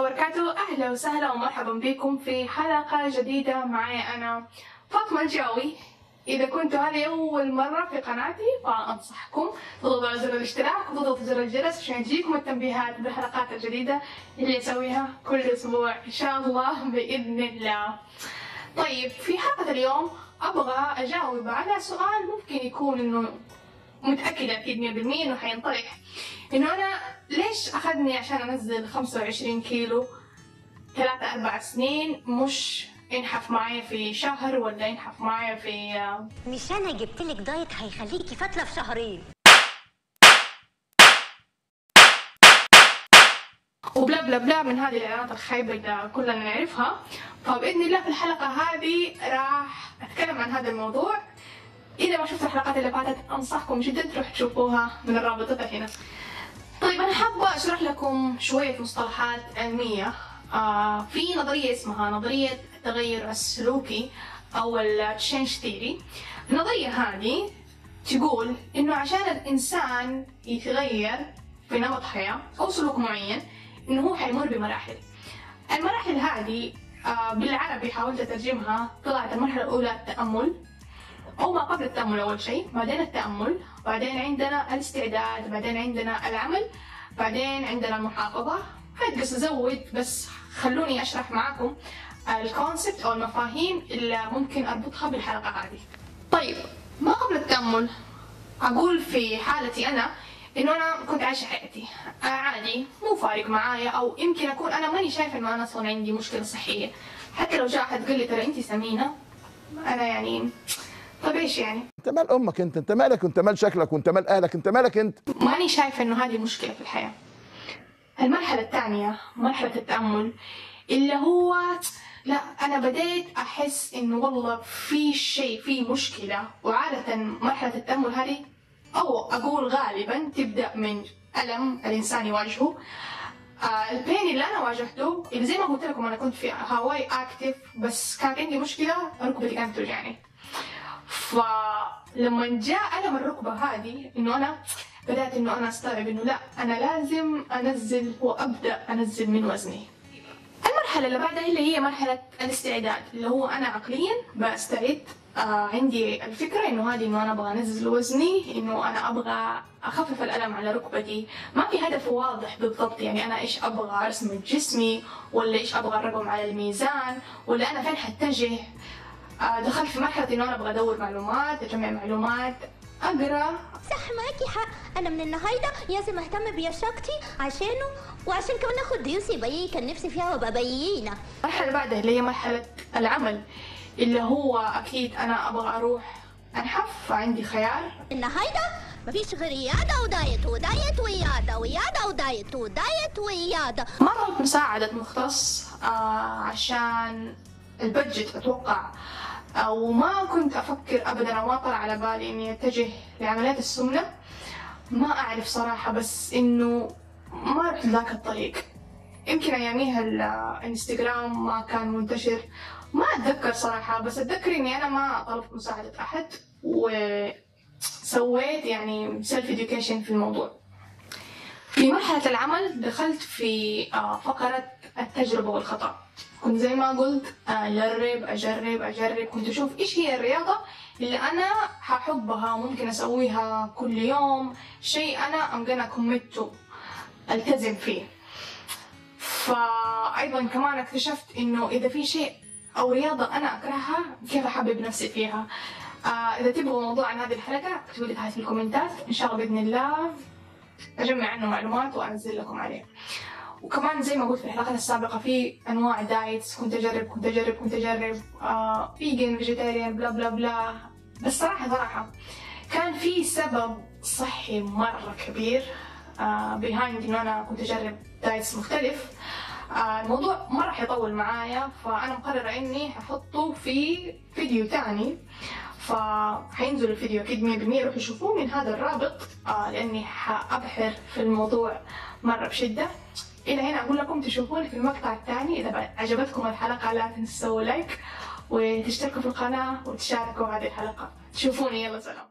أهلا وسهلا ومرحبا بكم في حلقة جديدة معي أنا فاطمة الجاوي. إذا كنتوا هذه أول مرة في قناتي فأنصحكم تضغطوا على زر الاشتراك وتضغطوا زر الجرس عشان تجيكم التنبيهات بالحلقات الجديدة اللي أسويها كل أسبوع إن شاء الله بإذن الله. طيب في حلقة اليوم أبغى أجاوب على سؤال ممكن يكون إنه متأكدة أكيد 100% إنه حينطرح. إنه أنا ليش أخذني عشان أنزل 25 كيلو؟ ثلاثة أربع سنين مش ينحف معي في شهر ولا ينحف معي في مش أنا جبت لك دايت هيخليكي فتله في شهرين. وبلا بلا بلا من هذه الإعلانات الخايبة اللي كلنا نعرفها. فبإذن الله في الحلقة هذه راح أتكلم عن هذا الموضوع. إذا ما شفتوا الحلقات اللي فاتت أنصحكم جدا تروح تشوفوها من الرابطة هنا. طيب أنا حابة أشرح لكم شوية مصطلحات علمية. آه في نظرية اسمها نظرية التغير السلوكي أو ال change theory. النظرية هذه تقول إنه عشان الإنسان يتغير في نمط حياة أو سلوك معين إنه هو حيمر بمراحل. المراحل هذه آه بالعربي حاولت أترجمها طلعت المرحلة الأولى التأمل أو ما قبل التأمل أول شيء بعدين التأمل بعدين عندنا الاستعداد بعدين عندنا العمل بعدين عندنا المحافظة هاي بس أزود بس خلوني أشرح معاكم الكونسبت أو المفاهيم اللي ممكن أربطها بالحلقة هذه. طيب ما قبل التأمل؟ أقول في حالتي أنا إنه أنا كنت عايشة حياتي. عادي مو فارق معايا أو يمكن أكون أنا ماني شايفة إنه أنا أصلا عندي مشكلة صحية. حتى لو جاء أحد قال لي ترى أنت سمينة أنا يعني طيب إيش يعني؟ أنت مال أمك أنت أنت مالك وأنت مال شكلك وأنت مال أهلك أنت مالك أنت؟ ماني شايفة إنه هذه مشكلة في الحياة. المرحلة الثانية مرحلة التأمل اللي هو لا أنا بديت أحس إنه والله في شيء في مشكلة. وعادة مرحلة التأمل هذه أو أقول غالبا تبدأ من ألم الإنسان يواجهه. آه البين اللي أنا واجهته اللي زي ما قلت لكم أنا كنت في هواي أكتف بس كانت عندي مشكلة ركبتي كانت توجعني فلما جاء ألم الركبة هذه إنه أنا بدأت إنه أنا أستوعب إنه لا أنا لازم أنزل وأبدأ أنزل من وزني. المرحلة اللي بعدها اللي هي مرحلة الاستعداد اللي هو أنا عقليا بستعد آه عندي الفكرة إنه هذه إنه أنا أبغى أنزل وزني إنه أنا أبغى أخفف الألم على ركبتي. ما في هدف واضح بالضبط يعني أنا إيش أبغى أرسم جسمي ولا إيش أبغى الرقم على الميزان ولا أنا فين حتجه. دخلت في مرحلة إنه أنا أبغى أدور معلومات أجمع معلومات أقرأ. صح معاكي حق. أنا من النهارده لازم أهتم بيشاكتي عشانه وعشان كمان آخد ديوسي بيي كان نفسي فيها وأبقى بيينة. المرحلة بعدها اللي هي مرحلة العمل اللي هو أكيد أنا أبغى أروح أنحف عندي خيار. النهارده مفيش غير رياضه ودايت ودايت ورياضه ورياضه ودايت ودايت ورياضه ما طلبت مساعدة مختص آه عشان البادجت أتوقع. أو ما كنت أفكر أبدا أو ما طلع على بالي إني أتجه لعمليات السمنة. ما أعرف صراحة بس إنه ما رحت ذاك الطريق. يمكن أياميها الانستغرام ما كان منتشر. ما أتذكر صراحة بس أتذكر إني أنا ما طلبت مساعدة أحد وسويت يعني سيلف education في الموضوع. في مرحلة العمل دخلت في آه، فقرة التجربة والخطأ. كنت زي ما قلت أجرب أجرب أجرب. كنت أشوف إيش هي الرياضة اللي أنا ححبها وممكن أسويها كل يوم. شيء أنا I'm gonna commit ألتزم فيه. فأيضا كمان اكتشفت إنه إذا في شيء أو رياضة أنا أكرهها كيف أحبب نفسي فيها؟ آه إذا تبغوا موضوع عن هذه الحلقة اكتبوا لي تحت في ال comment ات. إن شاء الله بإذن الله أجمع عنه معلومات وأنزل لكم عليه. وكمان زي ما قلت في الحلقات السابقة في أنواع diets كنت أجرب كنت أجرب كنت أجرب آه vegan vegetarian بلا بلا بلا بس صراحة صراحة كان في سبب صحي مرة كبير آه behind إنه أنا كنت أجرب diets مختلف. آه الموضوع ما راح يطول معايا فأنا مقررة إني أحطه في فيديو تاني. فحينزل الفيديو أكيد 100% روحوا شوفوه من هذا الرابط آه لأني حأبحر في الموضوع مرة بشدة. إلى هنا أقول لكم تشوفوني في المقطع الثاني إذا عجبتكم الحلقة لا تنسوا like وتشتركوا في القناة وتشاركوا هذه الحلقة. تشوفوني يلا سلام.